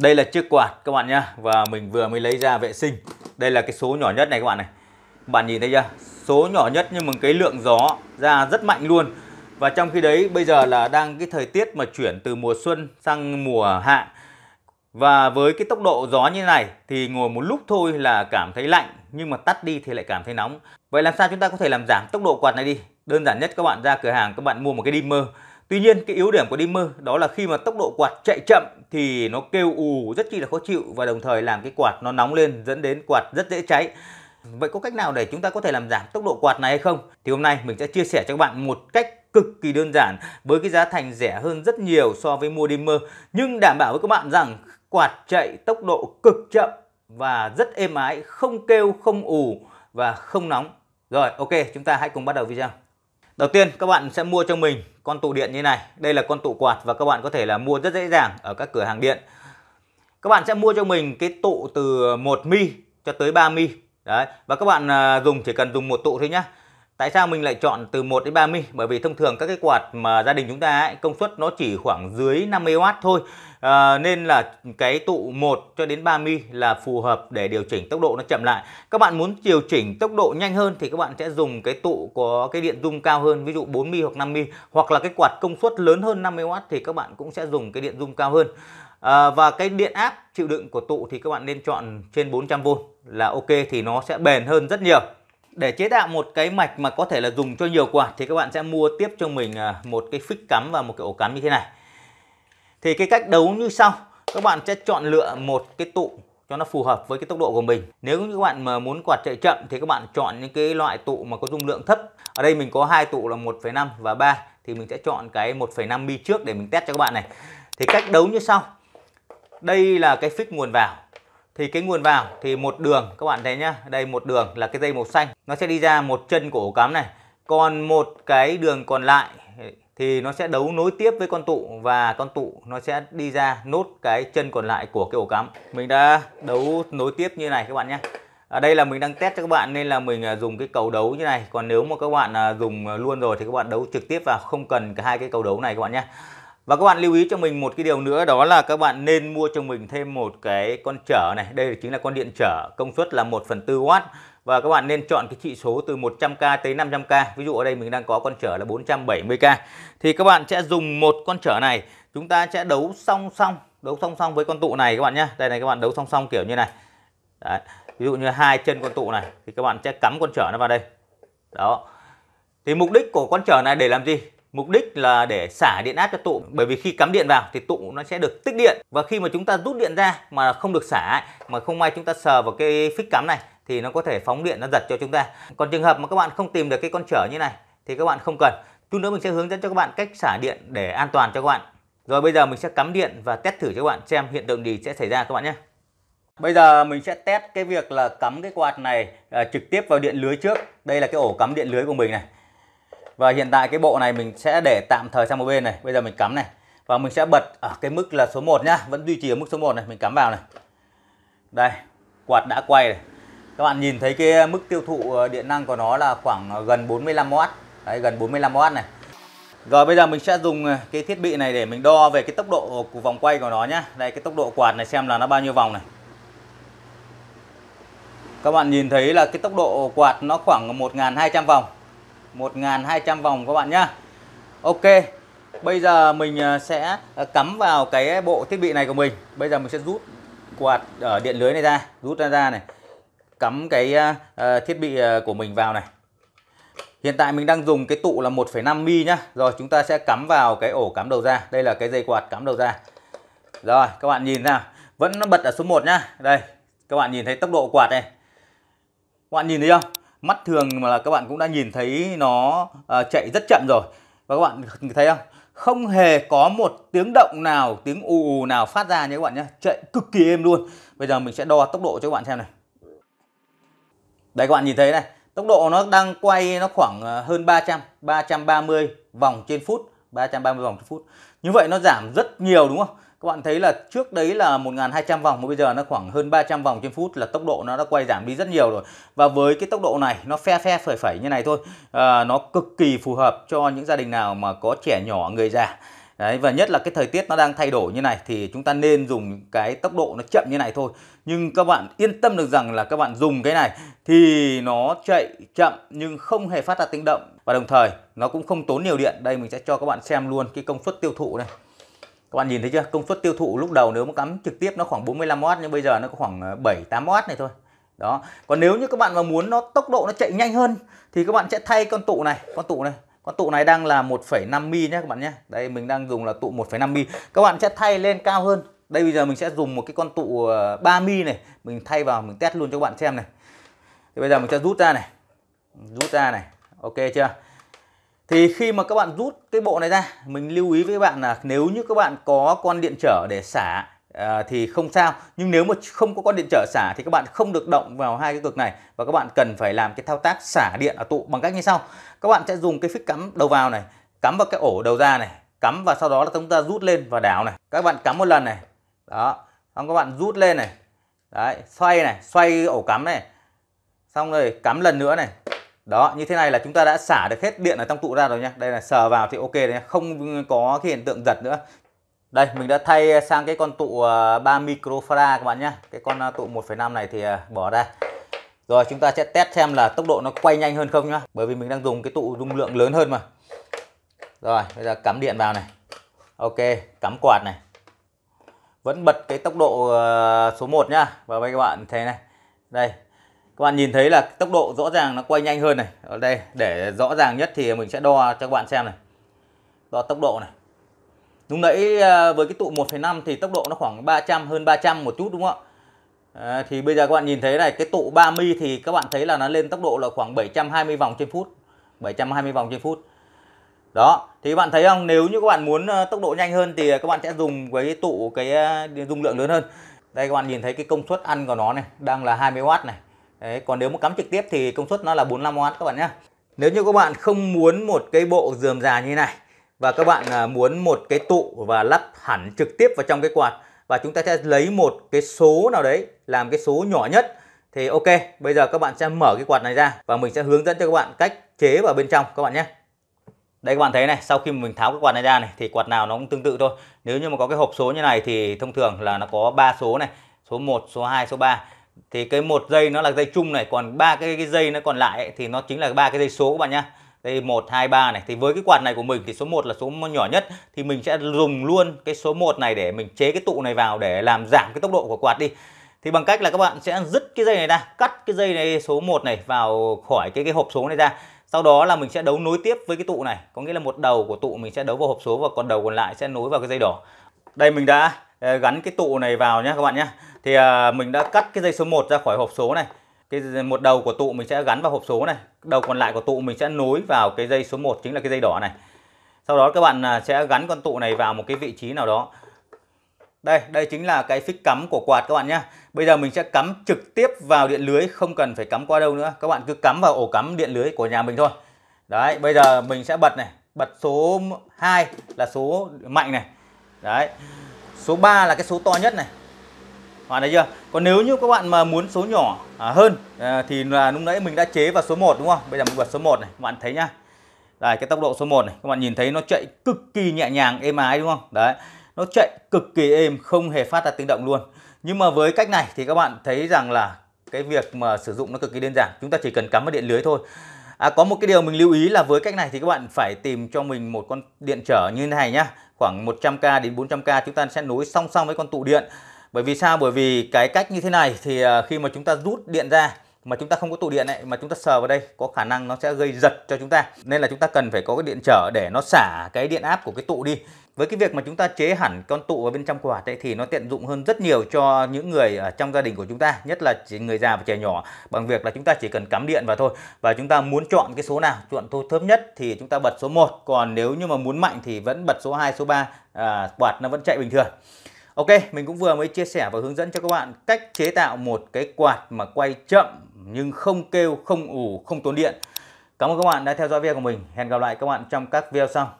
Đây là chiếc quạt, các bạn nhá. Và mình vừa mới lấy ra vệ sinh. Đây là cái số nhỏ nhất này các bạn này. Bạn nhìn thấy chưa? Số nhỏ nhất nhưng mà cái lượng gió ra rất mạnh luôn. Và trong khi đấy, bây giờ là đang cái thời tiết mà chuyển từ mùa xuân sang mùa hạ. Và với cái tốc độ gió như này Thì ngồi một lúc thôi là cảm thấy lạnh, Nhưng mà tắt đi thì lại cảm thấy nóng. Vậy làm sao chúng ta có thể làm giảm tốc độ quạt này đi? Đơn giản nhất các bạn ra cửa hàng, các bạn mua một cái dimmer. Tuy nhiên cái yếu điểm của dimmer đó là khi mà tốc độ quạt chạy chậm thì nó kêu ù rất chi là khó chịu và đồng thời làm cái quạt nó nóng lên dẫn đến quạt rất dễ cháy. Vậy có cách nào để chúng ta có thể làm giảm tốc độ quạt này hay không? Thì hôm nay mình sẽ chia sẻ cho các bạn một cách cực kỳ đơn giản với cái giá thành rẻ hơn rất nhiều so với mua dimmer nhưng đảm bảo với các bạn rằng quạt chạy tốc độ cực chậm và rất êm ái, không kêu, không ù và không nóng. Rồi, ok, chúng ta hãy cùng bắt đầu video. Đầu tiên các bạn sẽ mua cho mình con tụ điện như này. Đây là con tụ quạt và các bạn có thể là mua rất dễ dàng ở các cửa hàng điện. Các bạn sẽ mua cho mình cái tụ từ 1 mi cho tới 3 mi. Đấy, và các bạn à, dùng chỉ cần dùng một tụ thôi nhá. Tại sao mình lại chọn từ 1 đến 3 mi? Bởi vì thông thường các cái quạt mà gia đình chúng ta ấy, công suất nó chỉ khoảng dưới 50W thôi. À, nên là cái tụ 1 cho đến 3 mi là phù hợp để điều chỉnh tốc độ nó chậm lại. Các bạn muốn điều chỉnh tốc độ nhanh hơn thì các bạn sẽ dùng cái tụ có cái điện dung cao hơn, ví dụ 4 mi hoặc 5 mi hoặc là cái quạt công suất lớn hơn 50W thì các bạn cũng sẽ dùng cái điện dung cao hơn. À, và cái điện áp chịu đựng của tụ thì các bạn nên chọn trên 400V là ok thì nó sẽ bền hơn rất nhiều. Để chế tạo một cái mạch mà có thể là dùng cho nhiều quạt thì các bạn sẽ mua tiếp cho mình à, một cái phích cắm và một cái ổ cắm như thế này. Thì cái cách đấu như sau, các bạn sẽ chọn lựa một cái tụ cho nó phù hợp với cái tốc độ của mình. Nếu như các bạn mà muốn quạt chạy chậm thì các bạn chọn những cái loại tụ mà có dung lượng thấp. Ở đây mình có hai tụ là 1,5 và 3 thì mình sẽ chọn cái 1,5 mi trước để mình test cho các bạn này. Thì cách đấu như sau. Đây là cái phích nguồn vào thì cái nguồn vào thì một đường, các bạn thấy nhá, đây một đường là cái dây màu xanh. Nó sẽ đi ra một chân của ổ cắm này. Còn một cái đường còn lại thì nó sẽ đấu nối tiếp với con tụ và con tụ nó sẽ đi ra nốt cái chân còn lại của cái ổ cắm. Mình đã đấu nối tiếp như này các bạn nhé ở à, đây là mình đang test cho các bạn nên là mình à, dùng cái cầu đấu như này. Còn nếu mà các bạn à, dùng luôn rồi thì các bạn đấu trực tiếp vào không cần cả hai cái cầu đấu này các bạn nhé và các bạn lưu ý cho mình một cái điều nữa, đó là các bạn nên mua cho mình thêm một cái con trở này. Đây chính là con điện trở công suất là 1 phần 4 W. Và các bạn nên chọn cái trị số từ 100k tới 500k. Ví dụ ở đây mình đang có con trở là 470k. Thì các bạn sẽ dùng một con trở này. Chúng ta sẽ đấu song song. Đấu song song với con tụ này các bạn nhé. Đây này các bạn đấu song song kiểu như này. Đấy. Ví dụ như hai chân con tụ này. Thì các bạn sẽ cắm con trở nó vào đây. Đó. Thì mục đích của con trở này để làm gì? Mục đích là để xả điện áp cho tụ bởi vì khi cắm điện vào thì tụ nó sẽ được tích điện và khi mà chúng ta rút điện ra mà không được xả mà không may chúng ta sờ vào cái phích cắm này thì nó có thể phóng điện nó giật cho chúng ta. Còn trường hợp mà các bạn không tìm được cái con trở như này thì các bạn không cần. Chút nữa mình sẽ hướng dẫn cho các bạn cách xả điện để an toàn cho các bạn. Rồi bây giờ mình sẽ cắm điện và test thử cho các bạn xem hiện tượng gì sẽ xảy ra các bạn nhé. Bây giờ mình sẽ test cái việc là cắm cái quạt này à, trực tiếp vào điện lưới trước. Đây là cái ổ cắm điện lưới của mình này. Và hiện tại cái bộ này mình sẽ để tạm thời sang một bên này. Bây giờ mình cắm này. Và mình sẽ bật ở cái mức là số 1 nhá. Vẫn duy trì ở mức số 1 này. Mình cắm vào này. Đây. Quạt đã quay này. Các bạn nhìn thấy cái mức tiêu thụ ờ, điện năng của nó là khoảng ờ, gần 45W. Đấy, gần 45W này. Rồi bây giờ mình sẽ dùng ờ, cái thiết bị này để mình đo về cái tốc độ của vòng quay của nó nhá. Đây cái tốc độ quạt này xem là nó bao nhiêu vòng này. Các bạn nhìn thấy là cái tốc độ quạt nó khoảng 1200 vòng. 1200 vòng các bạn nhá. Ok Bây giờ mình ờ, sẽ ờ, cắm vào cái bộ thiết bị này của mình. Bây giờ mình sẽ rút quạt ở điện lưới này ra Rút ra ra này. Cắm cái ờ, thiết bị của mình vào này. Hiện tại mình đang dùng cái tụ là 1,5 mi nhá. Rồi chúng ta sẽ cắm vào cái ổ cắm đầu ra. Đây là cái dây quạt cắm đầu ra. Rồi các bạn nhìn nào. Vẫn nó bật ở số 1 nhá. Đây các bạn nhìn thấy tốc độ quạt này. Các bạn nhìn thấy không? Mắt thường mà là các bạn cũng đã nhìn thấy nó uh, chạy rất chậm rồi. Và các bạn thấy không? Không hề có một tiếng động nào tiếng ù ù nào phát ra nhé các bạn nhé. Chạy cực kỳ êm luôn. Bây giờ mình sẽ đo tốc độ cho các bạn xem này. Đây các bạn nhìn thấy này. Tốc độ nó đang quay nó khoảng à, hơn 300 330 vòng trên phút. 330 vòng trên phút. Như vậy nó giảm rất nhiều đúng không? Các bạn thấy là trước đấy là 1.200 vòng mà bây giờ nó khoảng hơn 300 vòng trên phút là tốc độ nó đã quay giảm đi rất nhiều rồi và với cái tốc độ này nó phe phe phẩy phẩy như này thôi à, nó cực kỳ phù hợp cho những gia đình nào mà có trẻ nhỏ người già Đấy, và nhất là cái thời tiết nó đang thay đổi như này thì chúng ta nên dùng cái tốc độ nó chậm như này thôi. Nhưng các bạn yên tâm được rằng là các bạn dùng cái này thì nó chạy chậm nhưng không hề phát ra tiếng động và đồng thời nó cũng không tốn nhiều điện. Đây mình sẽ cho các bạn xem luôn cái công suất tiêu thụ này. Các bạn nhìn thấy chưa? Công suất tiêu thụ lúc đầu nếu mà cắm trực tiếp nó khoảng 45W nhưng bây giờ nó có khoảng ờ, 7 8W này thôi. Đó. Còn nếu như các bạn mà muốn nó tốc độ nó chạy nhanh hơn thì các bạn sẽ thay con tụ này, con tụ này. Con tụ này đang là 1,5 mi nhé các bạn nhé. Đây mình đang dùng là tụ 1,5 mi. Các bạn sẽ thay lên cao hơn. Đây bây giờ mình sẽ dùng một cái con tụ ờ, 3 mi này. Mình thay vào mình test luôn cho các bạn xem này. Thì bây giờ mình sẽ rút ra này. Rút ra này. Ok chưa? Thì khi mà các bạn rút cái bộ này ra mình lưu ý với các bạn là nếu như các bạn có con điện trở để xả à, thì không sao. Nhưng nếu mà không có con điện trở xả thì các bạn không được động vào hai cái cực này và các bạn cần phải làm cái thao tác xả điện ở tụ bằng cách như sau. Các bạn sẽ dùng cái phích cắm đầu vào này cắm vào cái ổ đầu ra này cắm và sau đó là chúng ta rút lên và đảo này. Các bạn cắm một lần này đó. Xong các bạn rút lên này đấy xoay này xoay ổ cắm này. Xong rồi cắm lần nữa này đó như thế này là chúng ta đã xả được hết điện ở trong tụ ra rồi nha, đây là sờ vào thì ok đấy không có cái hiện tượng giật nữa. Đây mình đã thay sang cái con tụ 3 à, microfarad các bạn nhé cái con à, tụ 1,5 này thì à, bỏ ra. Rồi chúng ta sẽ test xem là tốc độ nó quay nhanh hơn không nhá. Bởi vì mình đang dùng cái tụ dung lượng lớn hơn mà. Rồi bây giờ cắm điện vào này. Ok cắm quạt này. Vẫn bật cái tốc độ số 1 nhá. Và bây các bạn thấy này. Đây các bạn nhìn thấy là tốc độ rõ ràng nó quay nhanh hơn này. Ở đây để rõ ràng nhất thì mình sẽ đo cho các bạn xem này. Đo tốc độ này. Lúc nãy à, với cái tụ 1,5 thì tốc độ nó khoảng 300 hơn 300 một chút đúng không ạ? À, thì bây giờ các bạn nhìn thấy này cái tụ 3 mi thì các bạn thấy là nó lên tốc độ là khoảng 720 vòng trên phút. 720 vòng trên phút. Đó thì các bạn thấy không? Nếu như các bạn muốn à, tốc độ nhanh hơn thì à, các bạn sẽ dùng với tụ cái dung lượng lớn hơn. Đây các bạn nhìn thấy cái công suất ăn của nó này đang là 20W này. Đấy, còn nếu mà cắm trực tiếp thì công suất nó là 45W các bạn nhé nếu như các bạn không muốn một cái bộ dườm già như này và các bạn à, muốn một cái tụ và lắp hẳn trực tiếp vào trong cái quạt và chúng ta sẽ lấy một cái số nào đấy làm cái số nhỏ nhất thì ok bây giờ các bạn sẽ mở cái quạt này ra và mình sẽ hướng dẫn cho các bạn cách chế vào bên trong các bạn nhé. Đây các bạn thấy này sau khi mình tháo cái quạt này ra này thì quạt nào nó cũng tương tự thôi. Nếu như mà có cái hộp số như này thì thông thường là nó có ba số này số 1 số 2 số 3 thì cái một dây nó là dây chung này còn ba cái, cái dây nó còn lại ấy, thì nó chính là ba cái dây số các bạn nhá. Đây 1 2 3 này. Thì với cái quạt này của mình thì số 1 là số nhỏ nhất. Thì mình sẽ dùng luôn cái số 1 này để mình chế cái tụ này vào để làm giảm cái tốc độ của quạt đi. Thì bằng cách là các bạn sẽ dứt cái dây này ra cắt cái dây này số 1 này vào khỏi cái cái hộp số này ra. Sau đó là mình sẽ đấu nối tiếp với cái tụ này. Có nghĩa là một đầu của tụ mình sẽ đấu vào hộp số và còn đầu còn lại sẽ nối vào cái dây đỏ đây, mình đã ờ, gắn cái tụ này vào nhé các bạn nhé thì ờ, mình đã cắt cái dây số 1 ra khỏi hộp số này. Cái một đầu của tụ mình sẽ gắn vào hộp số này. Đầu còn lại của tụ mình sẽ nối vào cái dây số 1 chính là cái dây đỏ này. Sau đó các bạn à, sẽ gắn con tụ này vào một cái vị trí nào đó. Đây đây chính là cái phích cắm của quạt các bạn nhé bây giờ mình sẽ cắm trực tiếp vào điện lưới, không cần phải cắm qua đâu nữa. Các bạn cứ cắm vào ổ cắm điện lưới của nhà mình thôi. Đấy, bây giờ mình sẽ bật này. Bật số 2 là số mạnh này đấy. Số 3 là cái số to nhất này. Bạn thấy chưa? Còn nếu như các bạn mà muốn số nhỏ à, hơn à, thì là lúc nãy mình đã chế vào số 1 đúng không? Bây giờ mình bật số 1 này các bạn thấy nhá. Đây cái tốc độ số 1 này các bạn nhìn thấy nó chạy cực kỳ nhẹ nhàng êm ái đúng không? Đấy nó chạy cực kỳ êm không hề phát ra tiếng động luôn. Nhưng mà với cách này thì các bạn thấy rằng là cái việc mà sử dụng nó cực kỳ đơn giản chúng ta chỉ cần cắm vào điện lưới thôi. À, có một cái điều mình lưu ý là với cách này thì các bạn phải tìm cho mình một con điện trở như thế này nhá khoảng 100k đến 400k chúng ta sẽ nối song song với con tụ điện. Bởi vì sao? Bởi vì cái cách như thế này thì à, khi mà chúng ta rút điện ra mà chúng ta không có tụ điện ấy mà chúng ta sờ vào đây có khả năng nó sẽ gây giật cho chúng ta. Nên là chúng ta cần phải có cái điện trở để nó xả cái điện áp của cái tụ đi. Với cái việc mà chúng ta chế hẳn con tụ vào bên trong quạt ấy thì nó tiện dụng hơn rất nhiều cho những người ở trong gia đình của chúng ta nhất là chỉ người già và trẻ nhỏ. Bằng việc là chúng ta chỉ cần cắm điện vào thôi và chúng ta muốn chọn cái số nào chọn thôi thấp nhất thì chúng ta bật số 1 còn nếu như mà muốn mạnh thì vẫn bật số 2 số 3 à, quạt nó vẫn chạy bình thường. Ok, mình cũng vừa mới chia sẻ và hướng dẫn cho các bạn cách chế tạo một cái quạt mà quay chậm nhưng không kêu, không ủ, không tốn điện. Cảm ơn các bạn đã theo dõi video của mình. Hẹn gặp lại các bạn trong các video sau.